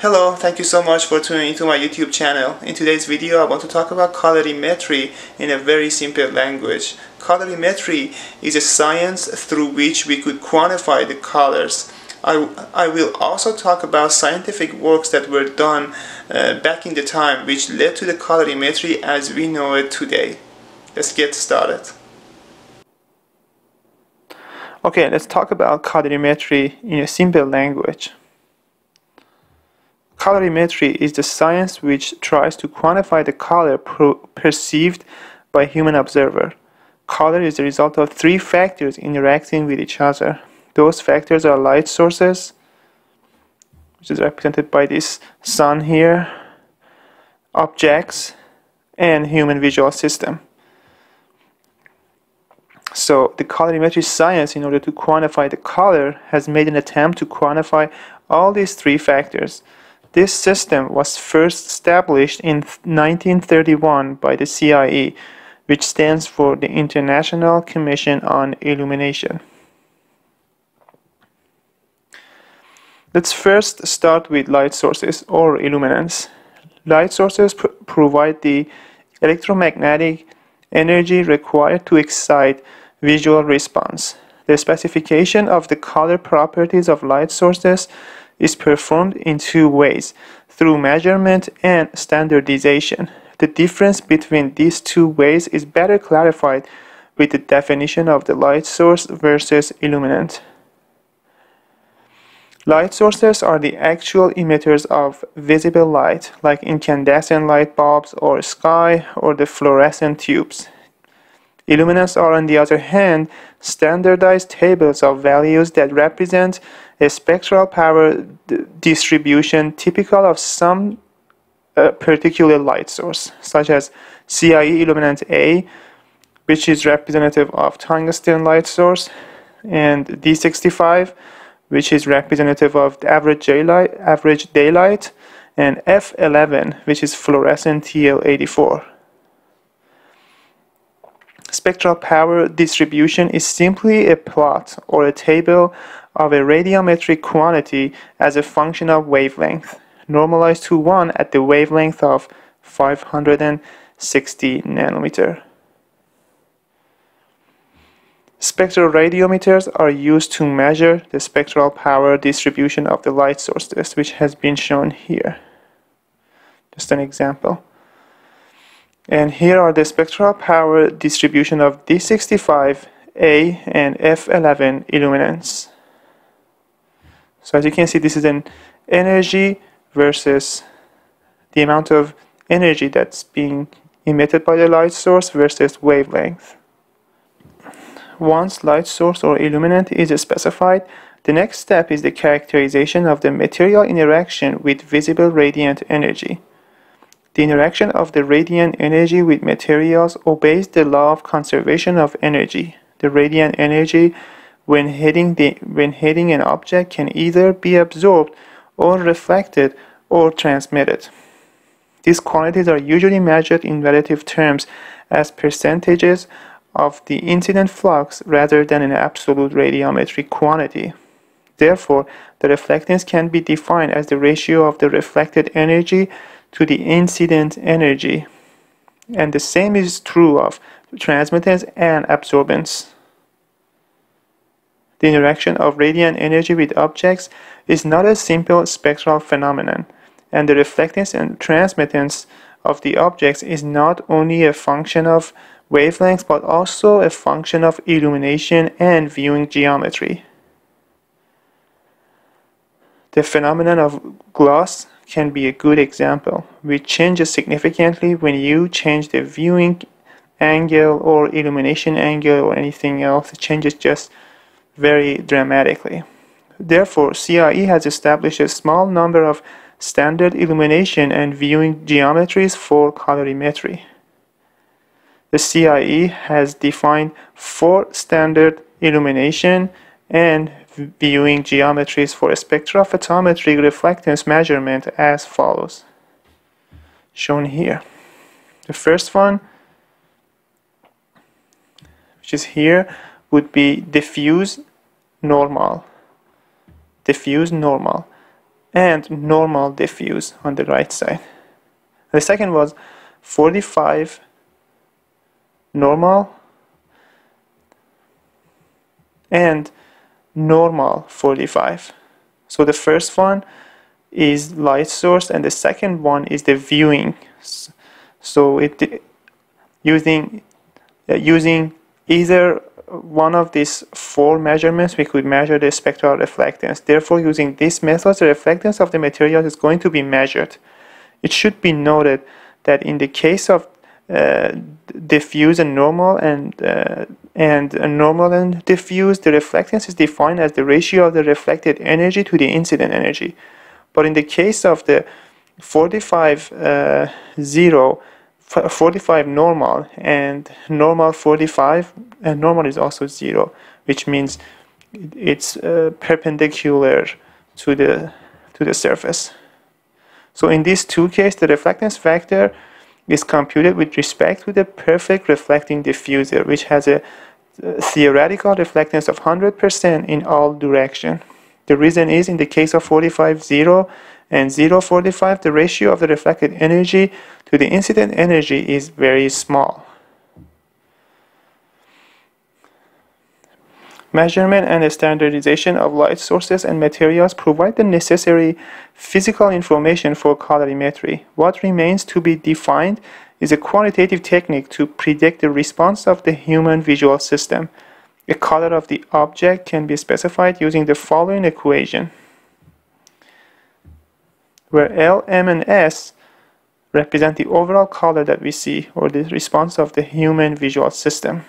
Hello, thank you so much for tuning into my YouTube channel. In today's video I want to talk about colorimetry in a very simple language. Colorimetry is a science through which we could quantify the colors. I, I will also talk about scientific works that were done uh, back in the time which led to the colorimetry as we know it today. Let's get started. Okay, let's talk about colorimetry in a simple language. Colorimetry is the science which tries to quantify the color perceived by human observer. Color is the result of three factors interacting with each other. Those factors are light sources, which is represented by this sun here, objects, and human visual system. So the colorimetry science, in order to quantify the color, has made an attempt to quantify all these three factors. This system was first established in 1931 by the CIE, which stands for the International Commission on Illumination. Let's first start with light sources or illuminants. Light sources pr provide the electromagnetic energy required to excite visual response. The specification of the color properties of light sources is performed in two ways, through measurement and standardization. The difference between these two ways is better clarified with the definition of the light source versus illuminant. Light sources are the actual emitters of visible light, like incandescent light bulbs or sky or the fluorescent tubes. Illuminants are, on the other hand, standardized tables of values that represent a spectral power distribution typical of some uh, particular light source, such as CIE illuminant A, which is representative of tungsten light source, and D65, which is representative of average daylight, average daylight and F11, which is fluorescent TL84. Spectral power distribution is simply a plot or a table of a radiometric quantity as a function of wavelength, normalized to 1 at the wavelength of 560 nanometer. Spectral radiometers are used to measure the spectral power distribution of the light sources, which has been shown here. Just an example. And here are the spectral power distribution of D65, A, and F11 illuminants. So as you can see, this is an energy versus the amount of energy that's being emitted by the light source versus wavelength. Once light source or illuminant is specified, the next step is the characterization of the material interaction with visible radiant energy. The interaction of the radiant energy with materials obeys the law of conservation of energy. The radiant energy when hitting, the, when hitting an object can either be absorbed or reflected or transmitted. These quantities are usually measured in relative terms as percentages of the incident flux rather than an absolute radiometric quantity. Therefore, the reflectance can be defined as the ratio of the reflected energy to the incident energy. And the same is true of transmittance and absorbance. The interaction of radiant energy with objects is not a simple spectral phenomenon, and the reflectance and transmittance of the objects is not only a function of wavelengths but also a function of illumination and viewing geometry. The phenomenon of gloss can be a good example, which changes significantly when you change the viewing angle or illumination angle or anything else. It changes just very dramatically. Therefore, CIE has established a small number of standard illumination and viewing geometries for colorimetry. The CIE has defined four standard illumination and viewing geometries for spectrophotometric reflectance measurement as follows. Shown here. The first one, which is here, would be diffuse normal. Diffuse normal. and normal diffuse on the right side. The second was 45 normal and normal 45. So the first one is light source and the second one is the viewing. So it using uh, using either one of these four measurements we could measure the spectral reflectance. Therefore using this method the reflectance of the material is going to be measured. It should be noted that in the case of diffuse and normal and uh, and normal and diffuse the reflectance is defined as the ratio of the reflected energy to the incident energy. But in the case of the 45 uh, 0 45 normal and normal 45 and normal is also 0 which means it's uh, perpendicular to the to the surface. So in these two cases the reflectance factor is computed with respect to the perfect reflecting diffuser, which has a theoretical reflectance of 100% in all direction. The reason is in the case of 45 0 and 0 45, the ratio of the reflected energy to the incident energy is very small. Measurement and standardization of light sources and materials provide the necessary physical information for colorimetry. What remains to be defined is a quantitative technique to predict the response of the human visual system. The color of the object can be specified using the following equation, where L, M, and S represent the overall color that we see, or the response of the human visual system.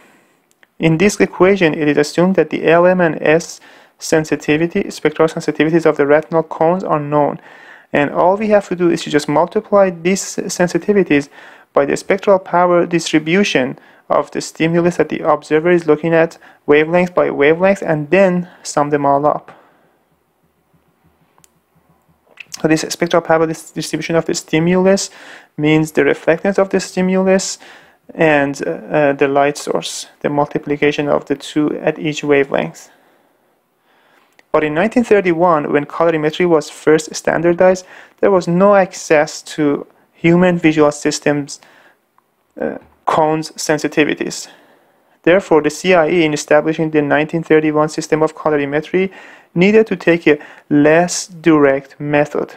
In this equation, it is assumed that the LM and S sensitivity, spectral sensitivities of the retinal cones are known. And all we have to do is to just multiply these sensitivities by the spectral power distribution of the stimulus that the observer is looking at wavelength by wavelength and then sum them all up. So this spectral power distribution of the stimulus means the reflectance of the stimulus and uh, the light source, the multiplication of the two at each wavelength. But in 1931, when colorimetry was first standardized, there was no access to human visual systems uh, cones sensitivities. Therefore, the CIE, in establishing the 1931 system of colorimetry, needed to take a less direct method.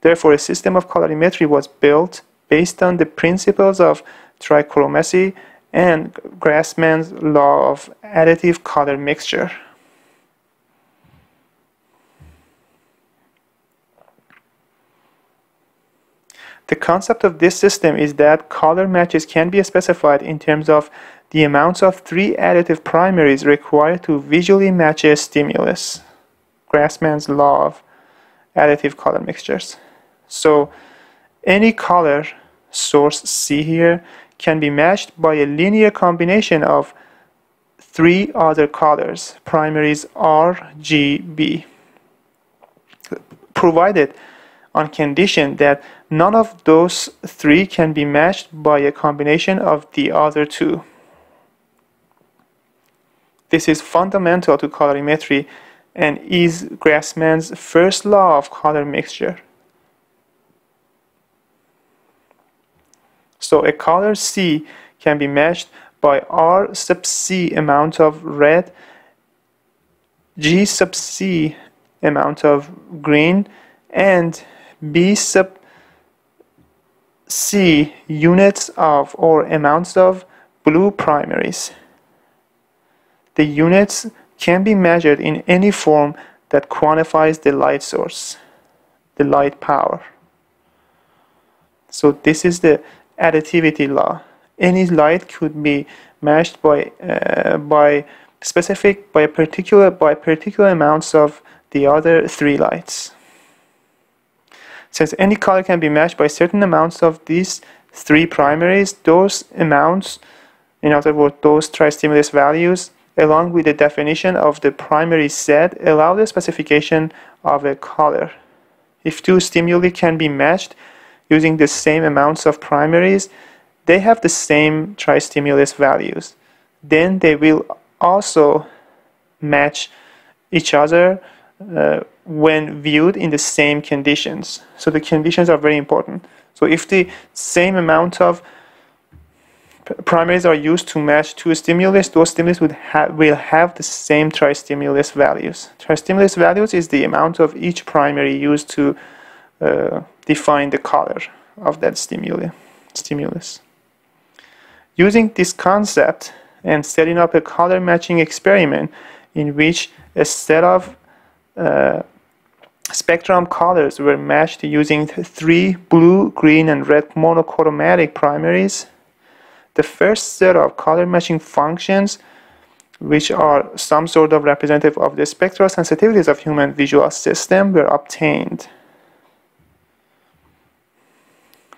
Therefore, a system of colorimetry was built based on the principles of trichromacy and Grassmann's law of additive color mixture. The concept of this system is that color matches can be specified in terms of the amounts of three additive primaries required to visually match a stimulus. Grassmann's law of additive color mixtures. So any color source C here can be matched by a linear combination of three other colors, primaries R, G, B, provided on condition that none of those three can be matched by a combination of the other two. This is fundamental to colorimetry and is Grassmann's first law of color mixture. So a color C can be matched by R sub C amount of red, G sub C amount of green, and B sub C units of or amounts of blue primaries. The units can be measured in any form that quantifies the light source, the light power. So this is the additivity law. Any light could be matched by uh, by specific by particular by particular amounts of the other three lights. Since any color can be matched by certain amounts of these three primaries, those amounts, in other words, those tristimulus values, along with the definition of the primary set, allow the specification of a color. If two stimuli can be matched, using the same amounts of primaries, they have the same tristimulus values. Then they will also match each other uh, when viewed in the same conditions. So the conditions are very important. So if the same amount of primaries are used to match two stimulus, those stimulus would ha will have the same tristimulus values. Tristimulus values is the amount of each primary used to uh, define the color of that stimuli, stimulus. Using this concept and setting up a color matching experiment in which a set of uh, spectrum colors were matched using three blue, green, and red monochromatic primaries. The first set of color matching functions, which are some sort of representative of the spectral sensitivities of human visual system, were obtained.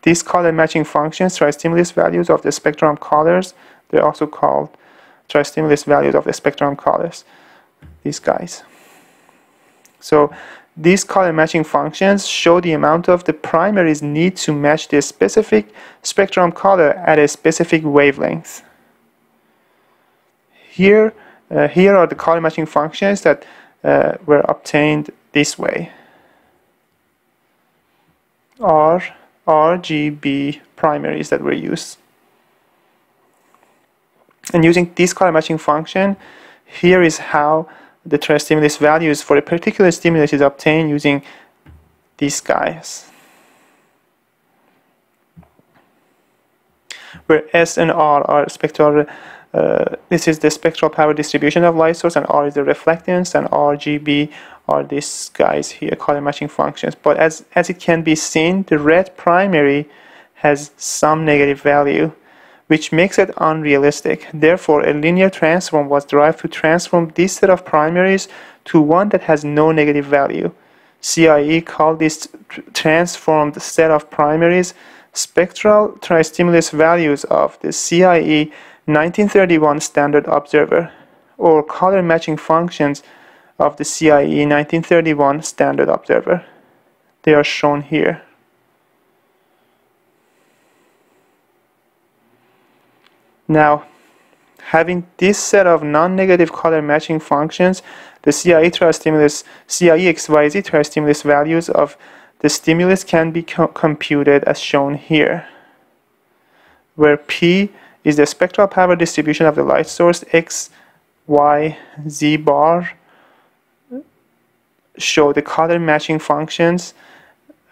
These color matching functions, tristimulus values of the spectrum colors, they're also called tristimulus values of the spectrum colors, these guys. So these color matching functions show the amount of the primaries need to match the specific spectrum color at a specific wavelength. Here, uh, here are the color matching functions that uh, were obtained this way. R RGB primaries that were used. And using this color matching function, here is how the stimulus values for a particular stimulus is obtained using these guys. Where S and R are spectral, uh, this is the spectral power distribution of light source, and R is the reflectance, and RGB are these guys here, color matching functions. But as, as it can be seen, the red primary has some negative value, which makes it unrealistic. Therefore, a linear transform was derived to transform this set of primaries to one that has no negative value. CIE called this transformed set of primaries spectral tristimulus values of the CIE 1931 standard observer, or color matching functions of the CIE 1931 Standard Observer. They are shown here. Now, having this set of non-negative color matching functions, the CIE stimulus, CIE XYZ stimulus values of the stimulus can be co computed as shown here, where P is the spectral power distribution of the light source, X, Y, Z bar show the color matching functions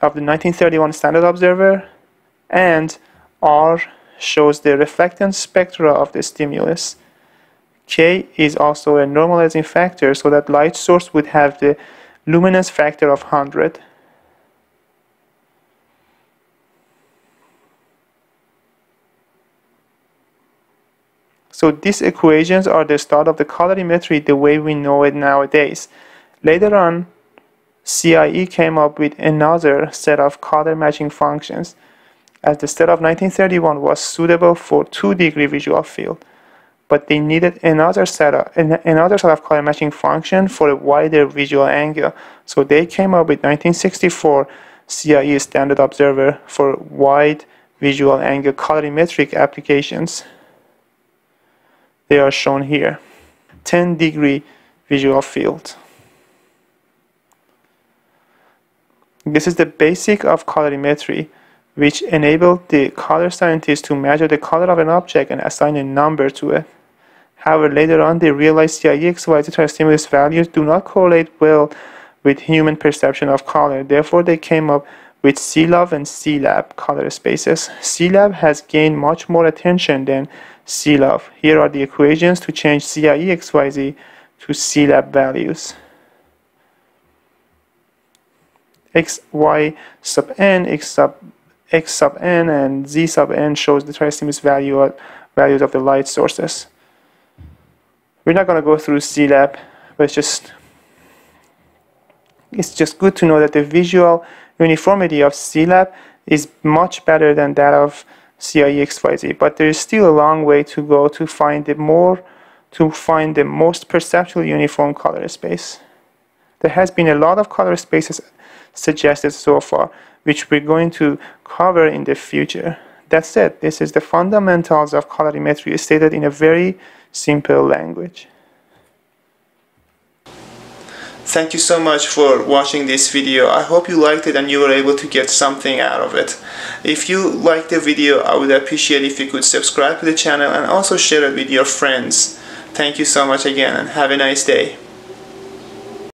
of the 1931 Standard Observer, and R shows the reflectance spectra of the stimulus. K is also a normalizing factor so that light source would have the luminance factor of 100. So these equations are the start of the colorimetry the way we know it nowadays. Later on, CIE came up with another set of color matching functions as the set of 1931 was suitable for 2 degree visual field but they needed another set of another set of color matching function for a wider visual angle. So they came up with 1964 CIE standard observer for wide visual angle colorimetric applications. They are shown here. 10 degree visual field This is the basic of colorimetry, which enabled the color scientists to measure the color of an object and assign a number to it. However, later on, they realized CIE XYZ stimulus values do not correlate well with human perception of color. Therefore, they came up with CIELUV and CIELAB color spaces. CIELAB has gained much more attention than CIELUV. Here are the equations to change CIE XYZ to CIELAB values x, y sub n, x sub x sub n, and z sub n shows the tristimulus value values of the light sources. We're not going to go through CIELAB, but it's just it's just good to know that the visual uniformity of CIELAB is much better than that of CIE XYZ, but there is still a long way to go to find the more to find the most perceptually uniform color space. There has been a lot of color spaces suggested so far, which we're going to cover in the future. That's it. This is the fundamentals of colorimetry stated in a very simple language. Thank you so much for watching this video. I hope you liked it and you were able to get something out of it. If you liked the video, I would appreciate if you could subscribe to the channel and also share it with your friends. Thank you so much again and have a nice day.